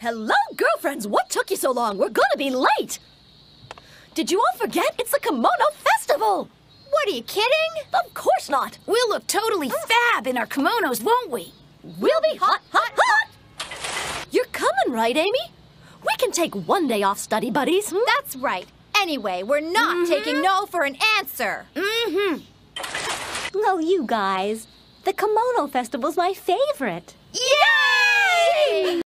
Hello, girlfriends! What took you so long? We're gonna be late! Did you all forget? It's the Kimono Festival! What, are you kidding? Of course not! We'll look totally fab in our kimonos, won't we? We'll be hot, hot, hot! You're coming, right, Amy? We can take one day off, study buddies. Hmm? That's right. Anyway, we're not mm-hmm. taking no for an answer. Mm-hmm. Oh, you guys. The Kimono Festival's my favorite.